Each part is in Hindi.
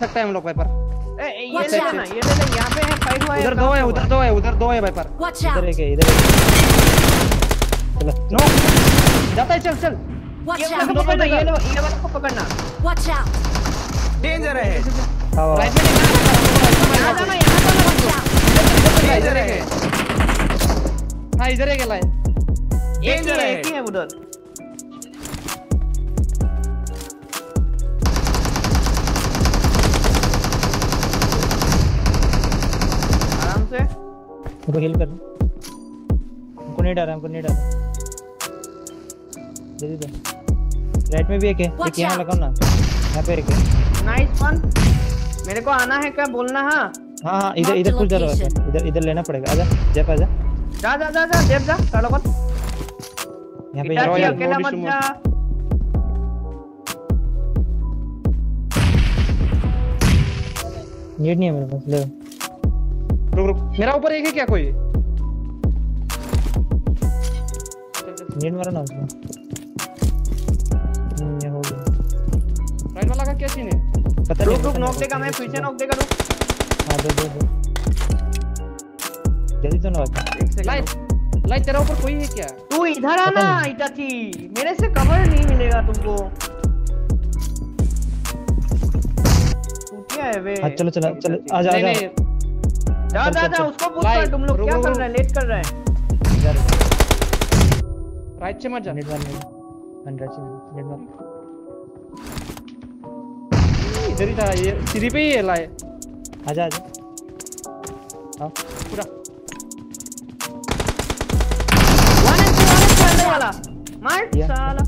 सकता है हम लोग वाइपर ए ये ले लेना ये ले ले यहाँ पे है फाइट हुआ है उधर दो है उधर दो है उधर दो है वाइपर इधर! एक है इधर एक चलो। नो जाता है चल चल। Watch ये वाला पकड़ना ये लो ये वाला को पकड़ना। Watch out! डेंजर है। राइट में यहाँ जाना यहाँ जाना! इधर है। हाँ इधर है गेला है। ही. है है एक ही है उधर। उनको हील कर हमको नहीं डरा हमको नहीं डरा। जल्दी दे राइट में भी एक है एक यहाँ लगाओ ना। यहाँ पे एक है। नाइस वन मेरे को आना है क्या? बोलना हाँ? हाँ हाँ इधर इधर कुछ डर location. इधर इधर लेना पड़ेगा। आजा जब आजा। जा जा जा जा देव जा। चलो बस यहाँ पे इटाची यार, अकेला मत जा। नीड नहीं है मेरे पास ले। रुक रुक। मेरा ऊपर एक है क्या कोई? नीड मारा ना उसमें हम्म, ये हो गया। राइट वाला का क्या सीन है? पता रुक नहीं रुक नॉक देगा मैं पीछे नॉक देगा रुक। हाँ दे दे दे। जल्दी तो ना एक सेकंड लाइट लाइट तेरा ऊपर कोई है क्या? तू इधर आना नहीं। इटाची। मेरे से कवर नहीं मिलेगा तुमको। तू क्या है वे। हाँ चलो चलो चलो आजा नहीं आजा नहीं। जा जा जा उसको पूछ लाइट, कर तुम लोग क्या कर रहे हैं? लेट कर रहे हैं। इधर राइट से मत जा। नीड मार नीड हंड्रेड से नीड मार इधर ही था ये सीढ़ी पे ही है लाए। आजा आजा हाँ। पूरा। One and two one two वाला। मार साला।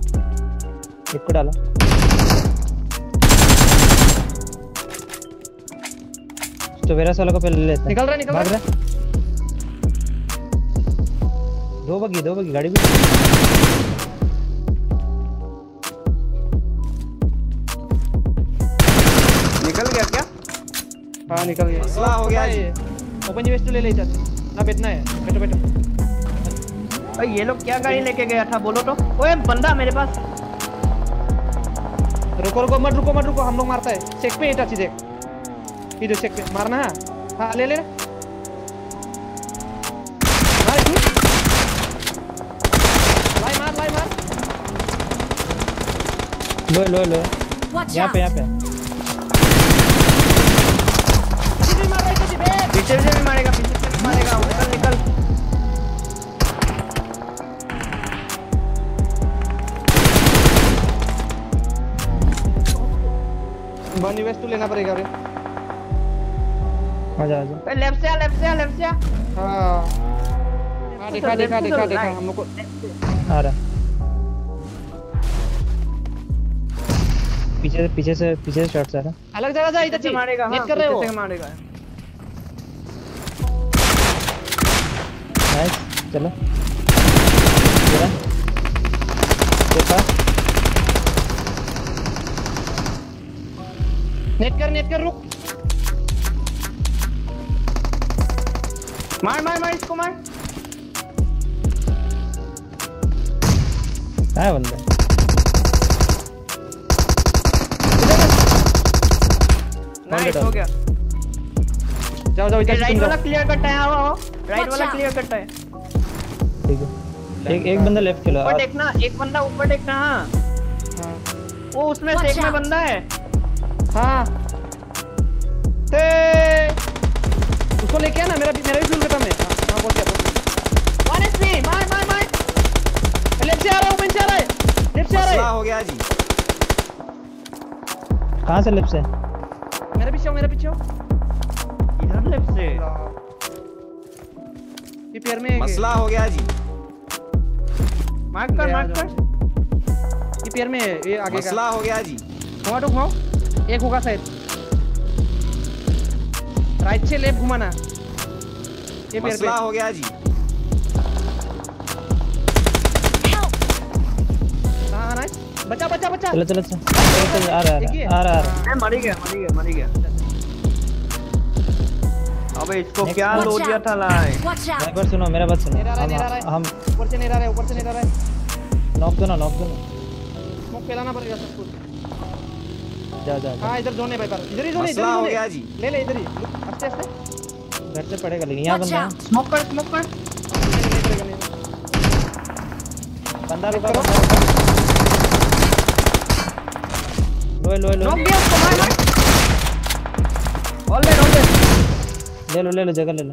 एक को डाला। तो वेरा वाला को पहले ले लेते हैं। निकल रहा निकल भाग रहा दो बगी दो बगी गाड़ी भी। निकल गया क्या? हाँ निकल गया। मसला हो गया जी। ओपन वेस्ट ले ले जाते ना बैठना है। बैठो बैठो। ओए ये लोग क्या गाड़ी लेके गया था बोलो तो। ओए बंदा मेरे पास। रुको रुको मत रुको मत रुको हम लोग मारता है। चेक पे टच देख। इधर चेक पे मारना है हाँ ले ले मार लाई मार लाई मार लो लो लो यहाँ पे यहाँ पे. पीछे से भी मारेगा पीछे से भी मारेगा निकल निकल. बनी वेस्ट तो लेना पड़ेगा रे आजा आजा लेफ़्ट से आ लेफ़्ट से आ लेफ़्ट से आ। हाँ। हाँ देखा देखा देखा देखा हम लोग को आ रहा पीछे से पीछे से पीछे से शॉट्स आ रहा अलग जगह जा इधर से मारेगा नेट हाँ कर रहे हो? से मारेगा। नाइस चलो। देखा नेट कर नेट कर रुक। मार मार मार इसको मार। है बंदा। नाइस हो गया। जाओ जाओ इधर राइट वाला क्लियर करता है आओ आओ राइट वाला क्लियर करता है। ठीक है। एक एक बंदा लेफ़्ट खेलो ऊपर देखना एक बंदा ऊपर देखना हाँ। हाँ वो उसमें से एक में बंदा है। हाँ। ते उसको लेके आना मेरा भी मेरा भी फ्यूल खत्म है हाँ हाँ बोल क्या बोल वन एच पी मार मार मार लेफ़्ट से आ रहा है ओपन से आ रहा है लेफ़्ट से आ मसला रहा हो गया जी। कहाँ से लेफ़्ट से मेरे पीछे आओ मेरे पीछे आओ। इधर लेफ़्ट से ये पैर में मसला हो गया जी। मार्क कर मार्क कर। ये पैर में ये आगे का। मसला हो गया जी। घुमा तो घुमाओ। एक होगा शायद। राइट से लेफ़्ट घुमाना। ये पैर पे। मसला हो गया जी! हाँ हाँ बचा बचा बचा। चलो चलो चलो। आ रहा? आ रहा आ रहा मर गया मर गया मर गया। अबे इसको क्या लो दिया था लाए? Out! सुनो मेरा बात सुनो। नहीं रहा हम हम ऊपर से नहीं रहा है ऊपर से नहीं रहा। है नॉक दो ना नॉक दो ना। स्मोक फैलाना पड़ेगा सब कुछ। जा जा हाँ इधर जोन है भाई पर इधर ही जोन है इधर ही हो जोन गया है। जी। ले ले इधर ही। आस्ते घर से पड़ेगा लेकिन यहाँ बंदा स्मोक कर स्मोक कर बंदा रुका रुका। लोए लोए नॉक लोए दिया उसको मार मार। ऑल डेड ऑल डेड ले लो ले लो जगह ले लो।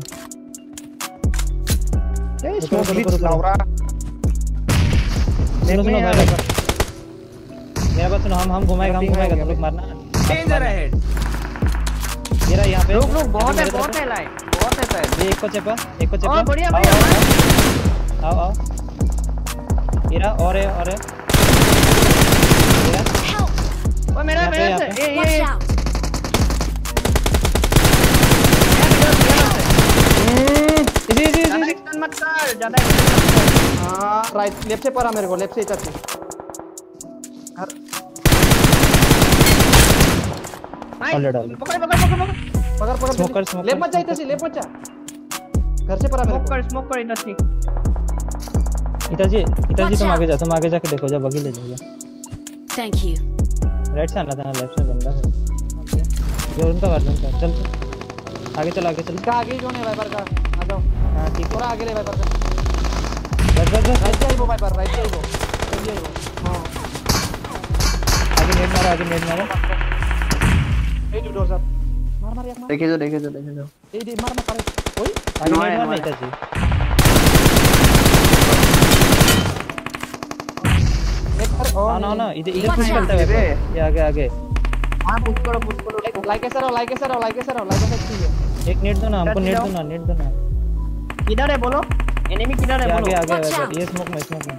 ए स्मोक रुको, रुको। लाउरा सुनो सुनो में भाई मेरा बात सुनो हम हम घुमाएगा हम घुमाएगा तुम लोग मारना। डेंजर अहेड रहा यहाँ पे रुक रुक बहुत है बहुत है लाइट बहुत है शायद ये एक को चेपा एक को चेपा। और बढ़िया बढ़िया। आओ। आओ रहा और है और है। रहा मेरा मेरा यहाँ ए ये ये। इजी इजी मत कर ज़्यादा हाँ राइट लेफ़्ट से पड़ा मेरे को लेफ़्ट से इधर से। पकड़ पकड़ पकड़ पकड़। पकड़ पकड़ smoker, लेफ़्ट मत जा. इधर से लेफ़्ट मत जा। घर से पड़ा मेरे स्मोक को। कर स्मोक कर इधर से। इताजी इताजी Watch तुम out. आगे जा तुम आगे जाके देखो जा बगी ले जाओ। Thank you. राइट से आना था ना लेफ़्ट से बंदा है। जो उनका मार उनका चल चल। आगे चल आगे चल। इसका आगे जोन है वाइपर का। आ जाओ। हाँ ठीक। थोड़ा आगे ले वाइपर का। बस बस बस राइट से आई वो वाइपर राइट से आई वो हाँ। आगे नेट मारो आगे नेट मारो। एक मार देखे जो देखे जो देखे जो ए दे मार मार पड़े ओए आगे नॉय, नेट मारना नॉय। इताजी एक पर ओ हाँ ना ना इधर इधर पुश करता है ये आगे आगे हाँ पुश करो पुश करो लाइक ऐसा रहो लाइक ऐसा रहो लाइक ऐसा रहो लाइक ऐसा ठीक है एक नेट दो ना हमको नेट दो ना नेट दो ना किधर है बोलो एनिमी किधर है बोलो आगे वेपर। out. ये स्मोक में स्मोक में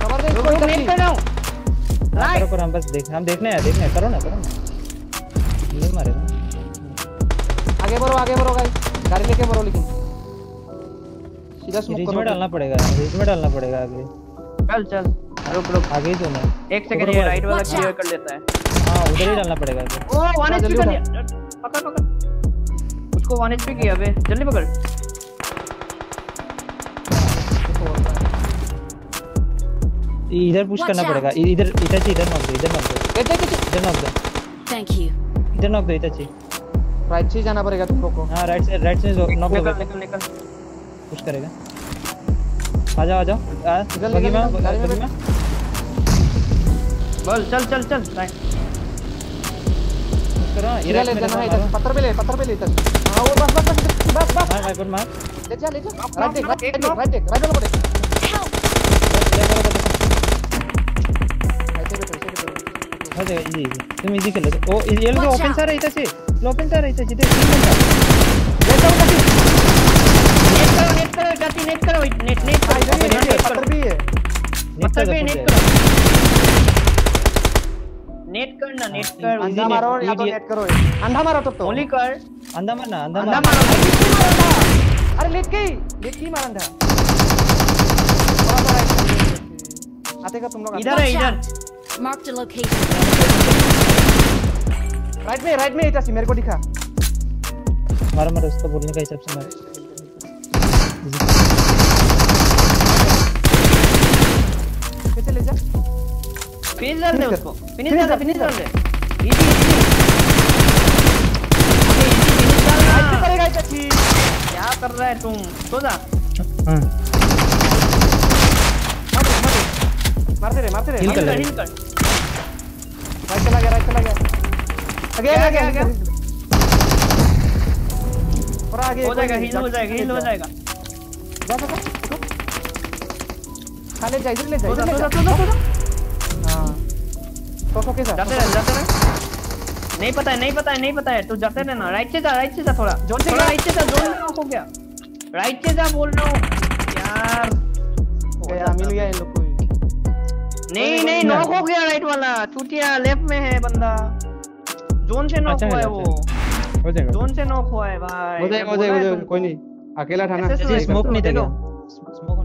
कवर दे इसको नेट से कर रहा हूँ हाँ, राइट करो करो हम बस देख हम देखने हैं देखने करो ना करो ना। नहीं मारे ना आगे बढ़ो आगे बढ़ो गाइस गाड़ी लेके बढ़ो लेकिन। सीधा स्मोक करो में डालना पड़ेगा रिज में डालना पड़ेगा आगे। चल चल। रुक रुक। आगे ही तो ना। एक सेकंड ये राइट वाला क्लियर कर लेता है। हाँ उधर ही डालना पड़ेगा ओ वन एचपी कर। पकड़ पकड़। उसको वन एचपी किया बे जल्दी पकड़। इधर पुश करना पड़ेगा। इधर इधर से इधर नॉक दो इधर नॉक दो। देख देख इधर नॉक दो। Thank you. इधर नॉक दो इधर से। राइट से जाना पड़ेगा तुम लोग को। हाँ राइट से राइट से नॉक दो निकल निकल। पुश करेगा। आ जाओ आ जाओ। आ निकल, बगी निकल, में में बगी बैठ। में बोल चल चल चल। राइट करो हाँ, ये इधर ले जाना है देखो, इधर पत्थर पे ले पत्थर पे ले इधर। हाँ वो बस बस बस बस बस। मार वाइपर मार। ले जा ले जा। राइट देख राइट देख. राइट देख राइट वाला हो जाएगा इजी तुम इजी खेलो ओ ये लोग ओपन out. सा रहा इधर से ओपन सा रहा इधर से देख तीन बंदा ले जाओ जाती नेट करो नेट करो जाती नेट करो नेट नेट करो नेट पत्थर भी है पत्थर पे नेट नेट कर करो नेट करना नेट कर अंधा मारो या तो नेट करो अंधा मारो तो गोली कर अंधा मारना अंधा अंधा मारो अरे किसकी मारा अंधा अरे लेट गई लेट की मारा अंधा आते का तुम लोग इधर है इधर! Marked a location. राइट में राइट में इधर से मेरे को दिखा। मारो मारो उसको बोलने का हिसाब से मारो। कैसे ले जा। फिनिश कर दे। उसको। फिनिश कर दे फिनिश कर दे। इजी इजी से करना करेगा इधर ठीक क्या कर रहा है तुम? सो जा। हाँ। मारते रहे मारते रहे। हिल कर। हिल कर। राइट चला गया राइट चला गया। आगे गया, आगे गया, आगे। गया। और आगे हो जाएगा हिल हो जाएगा हिल हो जाएगा। जा जा जा इधर ले जा इधर ले हाँ। तो जाते रहे जाते रहे। नहीं पता है नहीं पता है नहीं पता है। तू जाते रहना। राइट से जा राइट से जा थोड़ा। जोन से थोड़ा राइट से जा जोन में हो गया। राइट से जा बोल रहा हूँ। यार। हो गया मिल गया। इन लोग नहीं नहीं नॉक हो गया राइट वाला। चूतिया लेफ़्ट में है बंदा। जोन से नॉक अच्छा हुआ है है, वो। हो जाएगा। जोन से नॉक हुआ है भाई। हो जाएगा हो जाएगा। कोई नहीं। अकेला ठाना स्मोक नहीं देगा। स्मोक